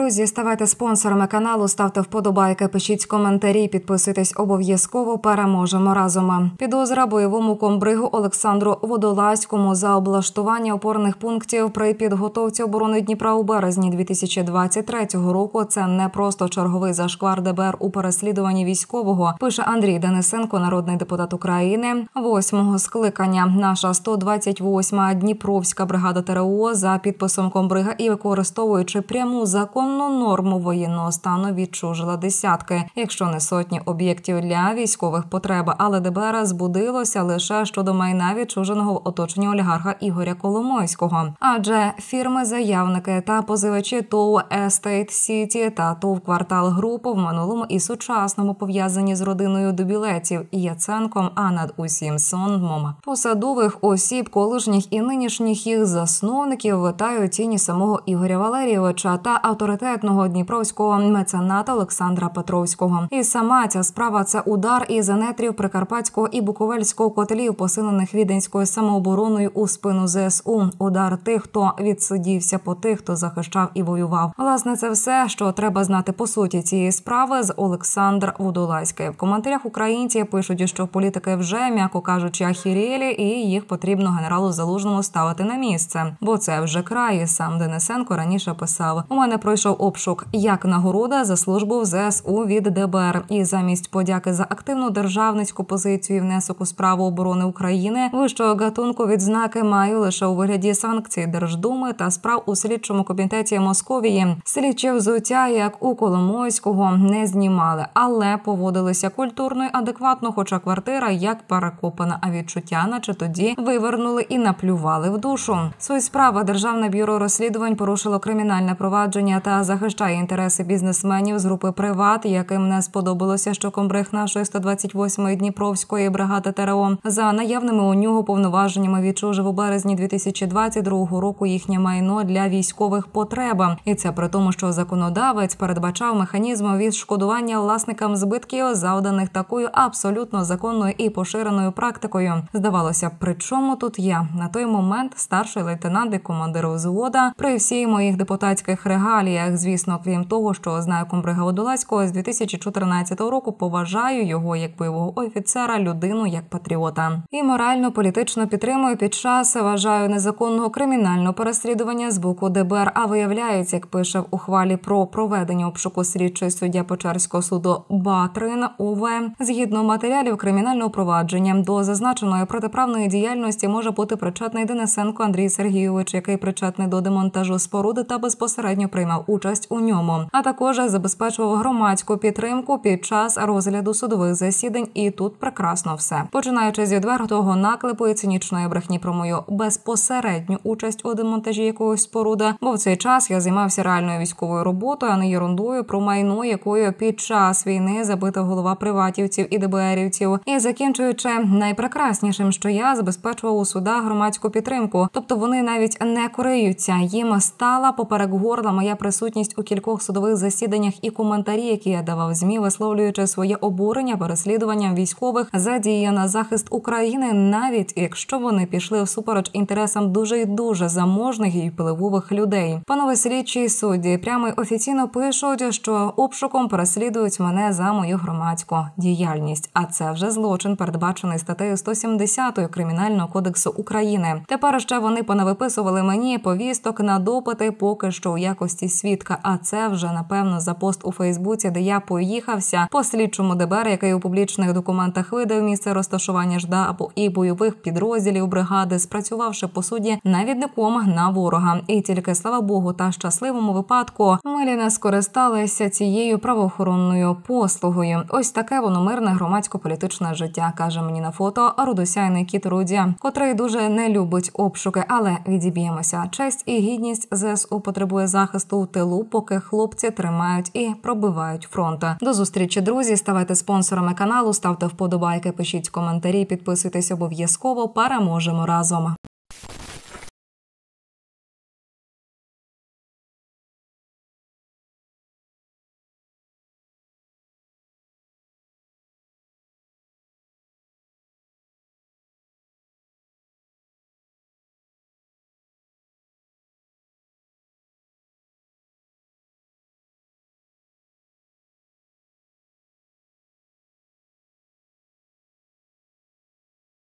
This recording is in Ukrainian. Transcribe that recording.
Друзі, ставайте спонсорами каналу, ставте вподобайки, пишіть коментарі, підписуйтесь обов'язково. Переможемо разом. Підозра бойовому комбригу Олександру Водолазькому за облаштування опорних пунктів при підготовці оборони Дніпра у березні 2023 року. Це не просто черговий зашквар ДБР у переслідуванні військового. Пише Андрій Денисенко, народний депутат України, восьмого скликання. Наша 128-ма Дніпровська бригада ТРО за підписом комбрига і використовуючи пряму законну норму воєнного стану відчужила десятки, якщо не сотні об'єктів для військових потреб. Але ДБР збудилося лише щодо майна відчуженого в оточенні олігарха Ігоря Коломойського. Адже фірми-заявники та позивачі ТОВ Естейт Сіті та ТОВ Квартал Груп в минулому і сучасному пов'язані з родиною Дубілетів Яценком, а над усім сонмом посадових осіб, колишніх і нинішніх їх засновників витають тіні самого Ігоря Валерійовича та авторитетного дніпровського мецената Олександра Петровського. І сама ця справа це удар із занетрів Прикарпатського і Буковельського котлів, посилених віденською самообороною у спину ЗСУ. Удар тих, хто відсидівся по тих, хто захищав і воював. Власне, це все, що треба знати по суті цієї справи з Олександр Водолазький. В коментарях українці пишуть, що політики вже м'яко кажучи, ахірєлі, і їх потрібно генералу залужному ставити на місце, бо це вже край. Сам Денисенко раніше писав: у мене пройшов обшук як нагорода за службу в ЗСУ від ДБР. І замість подяки за активну державницьку позицію і внесок у справу оборони України вищого гатунку відзнаки маю лише у вигляді санкцій Держдуми та справ у слідчому комітеті Московії. Слідчі взуття, як у Коломойського, не знімали, але поводилися культурно й адекватно. Хоча квартира як перекопана, а відчуття, наче тоді вивернули і наплювали в душу. Суть справа державне бюро розслідувань порушило кримінальне провадження та захищає інтереси бізнесменів з групи Приват, яким не сподобалося, що комбриг нашої 128-ї Дніпровської бригади ТРО за наявними у нього повноваженнями відчужив у березні 2022 року їхнє майно для військових потреб. І це при тому, що законодавець передбачав механізм відшкодування власникам збитків, завданих такою абсолютно законною і поширеною практикою. Здавалося, при чому тут я на той момент старший лейтенант і командир взвода при всіх моїх депутатських регаліях, звісно, крім того, що знаю комбрига Водолазького з 2014 року, поважаю його як бойового офіцера, людину як патріота і морально політично підтримую під час вважаю незаконного кримінального переслідування з боку ДБР. А виявляється, як пише в ухвалі про проведення обшуку слідчої суддя Печерського суду Батрин ОВ, згідно матеріалів кримінального провадження до зазначеної протиправної діяльності може бути причетний Денисенко Андрій Сергійович, який причетний до демонтажу споруди та безпосередньо приймав участь у ньому, а також забезпечував громадську підтримку під час розгляду судових засідань. І тут прекрасно все починаючи з відвертого наклепу і цинічної брехні про мою безпосередню участь у демонтажі якогось споруда. Бо в цей час я займався реальною військовою роботою, а не ерундою про майно, якою під час війни забита голова приватівців і ДБРівців, і закінчуючи найпрекраснішим, що я забезпечував у судах громадську підтримку, тобто вони навіть не кориються. Їм стала поперек горла моя присутність у кількох судових засіданнях і коментарі, які я давав змі, висловлюючи своє обурення переслідуванням військових за дії на захист України, навіть якщо вони пішли всупереч інтересам дуже й дуже заможних і впливових людей. Панове слідчі судді прямо офіційно пишуть, що обшуком переслідують мене за мою громадську діяльність. А це вже злочин, передбачений статтею 170 кримінального кодексу України. Тепер ще вони понавиписували мені повісток на допити, поки що у якості свідка. А це вже напевно за пост у Фейсбуці, де я поїхався по слідчому ДБР, який у публічних документах видав місце розташування ждабу і бойових підрозділів бригади, спрацювавши по суді навідником на ворога. І тільки слава Богу, та щасливому випадку милі не скористалися цією правоохоронною послугою. Ось таке воно мирне громадсько-політичне життя, каже мені на фото рудосяйний кіт Руді, котрий дуже не любить обшуки, але відіб'ємося. Честь і гідність ЗСУ потребує захисту тилу, поки хлопці тримають і пробивають фронт. До зустрічі, друзі. Ставайте спонсорами каналу, ставте вподобайки, пишіть коментарі, підписуйтесь обов'язково. Переможемо разом.